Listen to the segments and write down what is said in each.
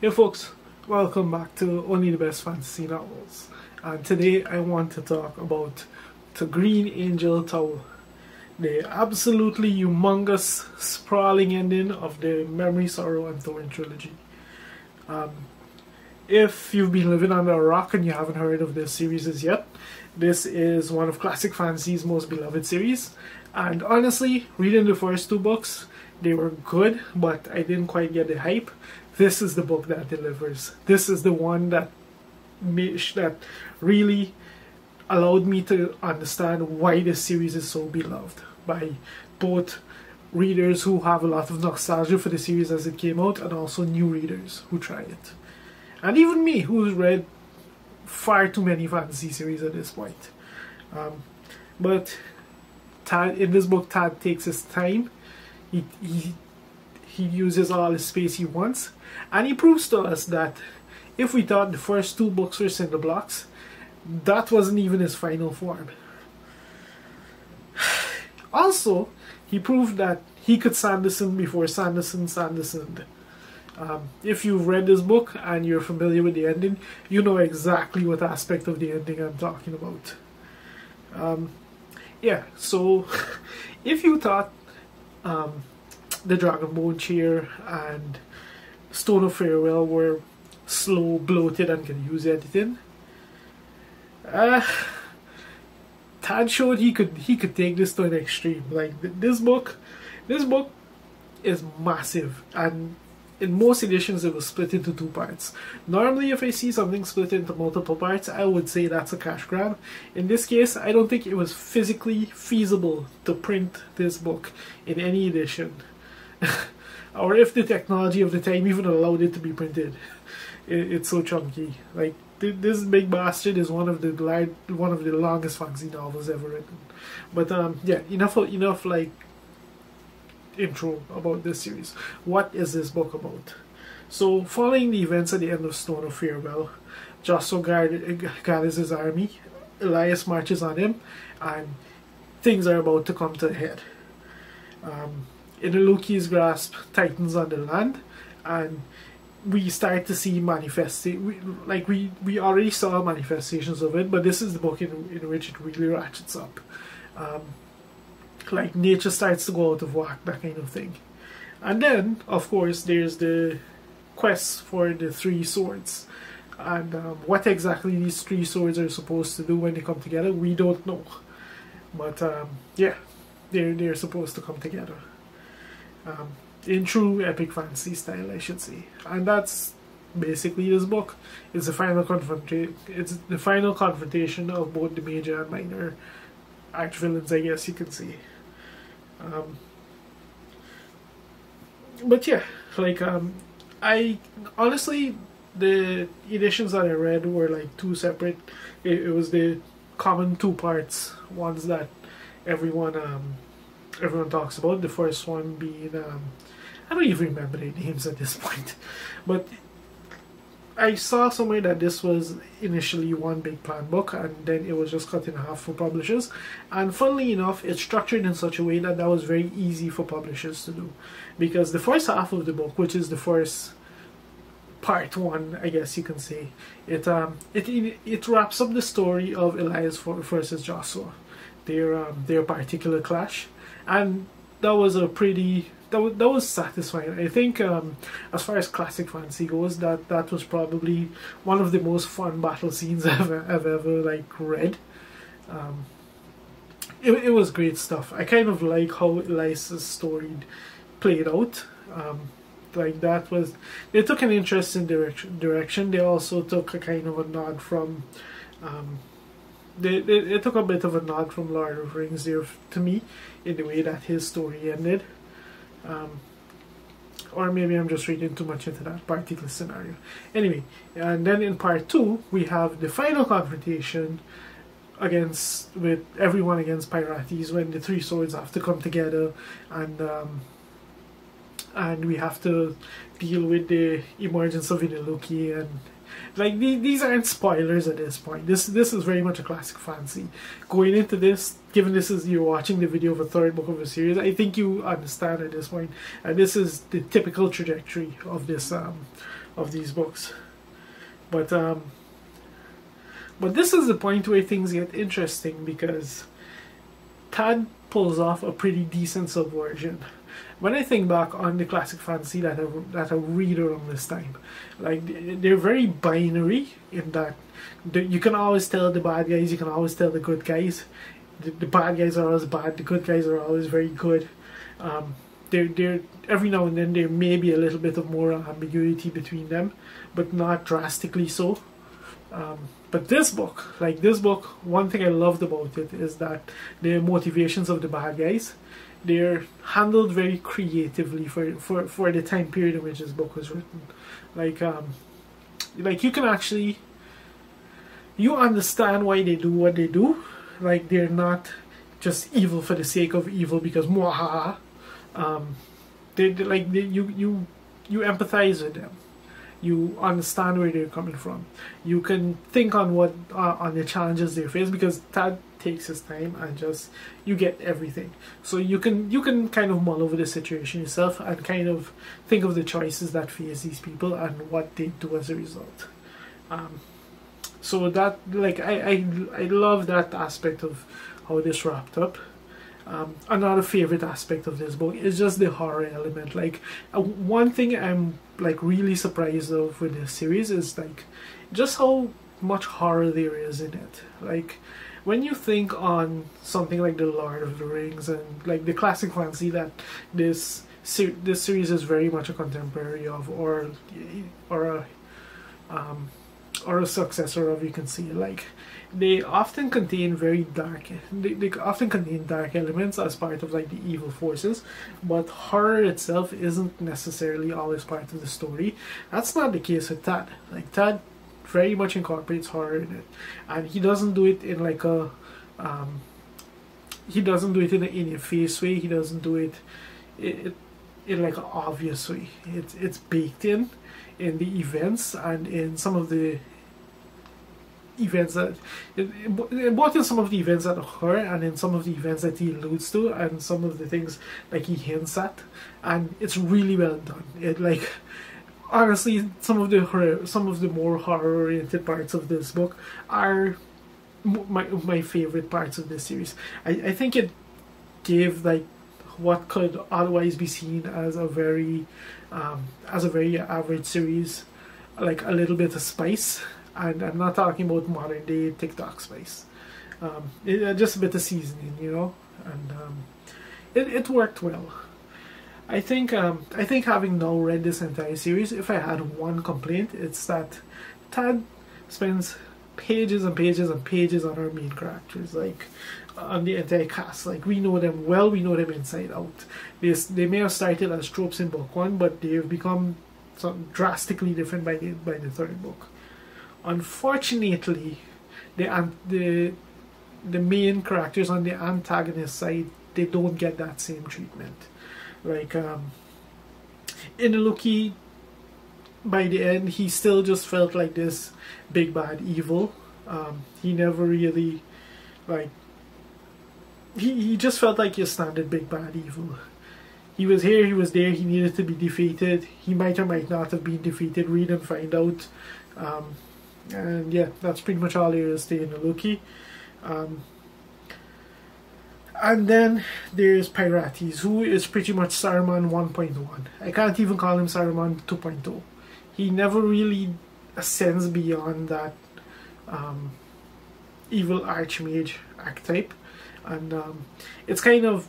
Hey folks, welcome back to Only the Best Fantasy Novels. And today I want to talk about To Green Angel Tower, the absolutely humongous, sprawling ending of the Memory, Sorrow, and Thorn trilogy. Um, if you've been living under a rock and you haven't heard of this series as yet, this is one of Classic Fantasy's most beloved series. And honestly, reading the first two books, they were good, but I didn't quite get the hype this is the book that delivers. This is the one that that really allowed me to understand why this series is so beloved by both readers who have a lot of nostalgia for the series as it came out and also new readers who try it. And even me, who's read far too many fantasy series at this point. Um, but Tad, in this book, Tad takes his time. He, he he uses all the space he wants, and he proves to us that if we thought the first two books were cinder blocks, that wasn't even his final form. Also, he proved that he could Sanderson before Sanderson Sanderson. Um, if you've read this book and you're familiar with the ending, you know exactly what aspect of the ending I'm talking about. Um, yeah, so if you thought um, the Dragonbone Chair and Stone of Farewell were slow, bloated, and can use editing. Uh, Tad showed he could he could take this to an extreme. Like this book, this book is massive, and in most editions it was split into two parts. Normally, if I see something split into multiple parts, I would say that's a cash grab. In this case, I don't think it was physically feasible to print this book in any edition. or if the technology of the time even allowed it to be printed. It, it's so chunky. Like th- this big bastard is one of the large, one of the longest fantasy novels ever written. But um, yeah, enough enough like intro about this series. What is this book about? So, following the events at the end of Stone of Farewell, Joszo guard, gathers his army. Elias marches on him, and things are about to come to a head. Um, Ineluki's grasp tightens on the land, and we start to see manifestation. Like we we already saw manifestations of it, but this is the book in in which it really ratchets up. Um, like nature starts to go out of whack, that kind of thing. And then, of course, there's the quest for the three swords. And um, what exactly these three swords are supposed to do when they come together, we don't know. But um, yeah, they're they're supposed to come together um, in true epic fantasy style, I should say. And that's basically this book. It's the final confrontation. It's the final confrontation of both the major and minor act villains, I guess you can say. Um, but yeah, like um, I honestly the editions that I read were like two separate. It, it was the common two parts, ones that everyone um everyone talks about. The first one being um, I don't even remember the names at this point, but I saw somewhere that this was initially one big plan book and then it was just cut in half for publishers. And funnily enough, it's structured in such a way that that was very easy for publishers to do. Because the first half of the book, which is the first part one, I guess you can say, it um it it, wraps up the story of Elias versus Joshua, their um, their particular clash, and that was a pretty that was, that was satisfying. I think um, as far as classic fantasy goes, that that was probably one of the most fun battle scenes I've, I've ever like read. Um, it, it was great stuff. I kind of like how Elias's story played out. Um, like that was they took an interesting direction. Direction. They also took a kind of a nod from um, they took a bit of a nod from Lord of Rings there to me in the way that his story ended. Um, or maybe I'm just reading too much into that particular scenario. Anyway, and then in part two, we have the final confrontation against with everyone against Pryrates when the three swords have to come together and um, and we have to deal with the emergence of Ineluki and like these aren't spoilers at this point. This this is very much a classic fantasy. Going into this, given this is you're watching the video of a third book of a series, I think you understand at this point. And this is the typical trajectory of this um, of these books. But um, but this is the point where things get interesting because Tad pulls off a pretty decent subversion. When I think back on the classic fantasy that I, that I read around this time, like they're very binary in that you can always tell the bad guys, you can always tell the good guys. The, the bad guys are always bad, the good guys are always very good. Um, there, there, every now and then there may be a little bit of moral ambiguity between them, but not drastically so. Um, but this book, like this book, one thing I loved about it is that the motivations of the bad guys, they're handled very creatively for for for the time period in which this book was written. Like um, like you can actually you understand why they do what they do. Like they're not just evil for the sake of evil because mwahaha. Um, they, they like they, you you you empathize with them you understand where they're coming from. You can think on what uh, on the challenges they face because that takes his time and just you get everything. So you can you can kind of mull over the situation yourself and kind of think of the choices that face these people and what they do as a result. Um, so that like I, I I love that aspect of how this wrapped up. Um, another favorite aspect of this book is just the horror element. Like uh, one thing I'm like really surprised of with this series is like just how much horror there is in it. Like when you think on something like the Lord of the Rings and like the classic fantasy that this ser- this series is very much a contemporary of, or or a um, or a successor of, you can see like they often contain very dark they, they often contain dark elements as part of like the evil forces but horror itself isn't necessarily always part of the story. That's not the case with tad. Like tad very much incorporates horror in it and he doesn't do it in like a um, he doesn't do it in a in a face way. He doesn't do it, it in like obviously it's it's baked in in the events and in some of the events that both in some of the events that occur and in some of the events that he alludes to and some of the things like he hints at. And it's really well done. It like honestly some of the horror, some of the more horror oriented parts of this book are my my favorite parts of this series. I i think it gave like what could otherwise be seen as a very um, as a very average series like a little bit of spice and I'm not talking about modern day TikTok spice. Um, it, uh, just a bit of seasoning, you know, and um, it it worked well. I think um, I think having now read this entire series, if I had one complaint, it's that Tad spends pages and pages and pages on our main characters, like on the entire cast. Like we know them well, we know them inside out. They they may have started as tropes in book one, but they've become something drastically different by the by the third book. Unfortunately, the the the main characters on the antagonist side they don't get that same treatment. Like um, Ineluki, by the end, he still just felt like this big bad evil. Um, he never really like he, he just felt like your standard big bad evil. He was here, he was there, he needed to be defeated. He might or might not have been defeated, read and find out. Um, and yeah, that's pretty much all there is to Ineluki. Um, and then there's Pryrates, who is pretty much Saruman 1.1. I can't even call him Saruman 2.0. He never really ascends beyond that um, evil archmage archetype, and um, it's kind of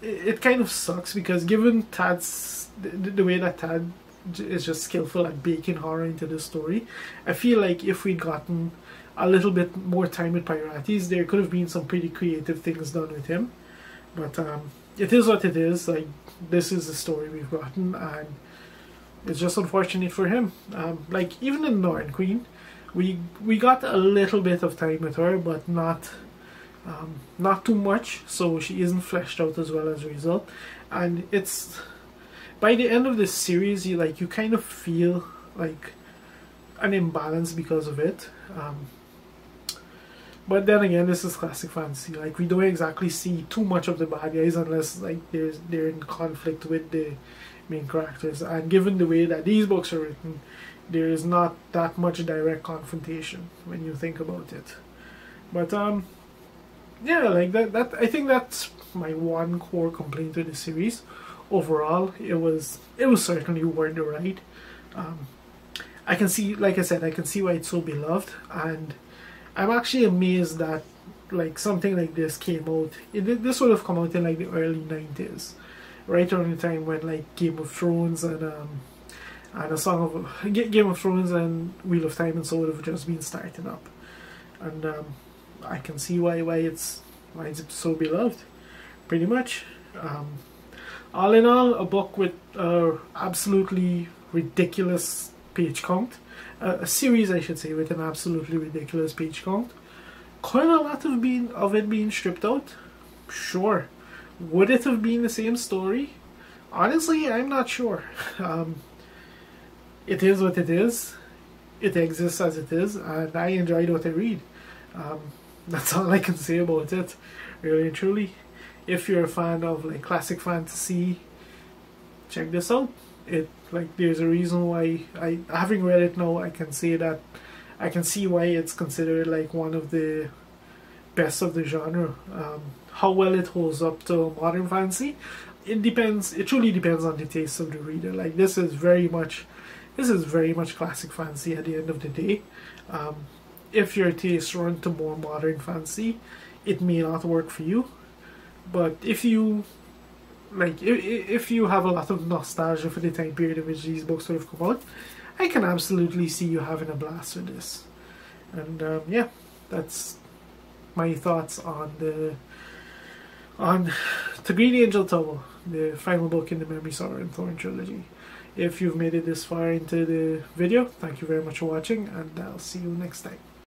it, kind of sucks because given Tad's the, the way that Tad is just skillful at baking horror into the story. I feel like if we'd gotten a little bit more time with Pryrates, there could have been some pretty creative things done with him. But um, it is what it is. Like this is the story we've gotten, and it's just unfortunate for him. Um, like even in Norn Queen, we we got a little bit of time with her, but not um, not too much. So she isn't fleshed out as well as a result, and it's by the end of this series, you like you kind of feel like an imbalance because of it. Um, but then again, this is classic fantasy. Like we don't exactly see too much of the bad guys unless like there's they're in conflict with the main characters. And given the way that these books are written, there is not that much direct confrontation when you think about it. But um, yeah, like that. That I think that's my one core complaint with the series. Overall, it was it was certainly worth the ride. Um, I can see, like I said, I can see why it's so beloved, and I'm actually amazed that like something like this came out. It, this would have come out in like the early '90s, right around the time when like Game of Thrones and um, and a Song of Game of Thrones and Wheel of Time and so would have just been starting up, and um, I can see why why it's why it's so beloved, pretty much. Um, all in all, a book with uh, absolutely ridiculous page count, uh, a series I should say with an absolutely ridiculous page count. Quite a lot of being of it being stripped out. Sure, would it have been the same story? Honestly, I'm not sure. Um, it is what it is. It exists as it is, and I enjoyed what I read. Um, that's all I can say about it, really and truly. If you're a fan of like classic fantasy, check this out. It like there's a reason why I having read it now I can say that I can see why it's considered like one of the best of the genre. Um, how well it holds up to modern fantasy, it depends. It truly depends on the taste of the reader. Like this is very much, this is very much classic fantasy at the end of the day. Um, if your tastes run to more modern fantasy, it may not work for you. But if you like, if, if you have a lot of nostalgia for the time period in which these books would have come out, I can absolutely see you having a blast with this. And um, yeah, that's my thoughts on the on the Green Angel the final book in the Memory Sorrow and Thorn trilogy. If you've made it this far into the video, thank you very much for watching, and I'll see you next time.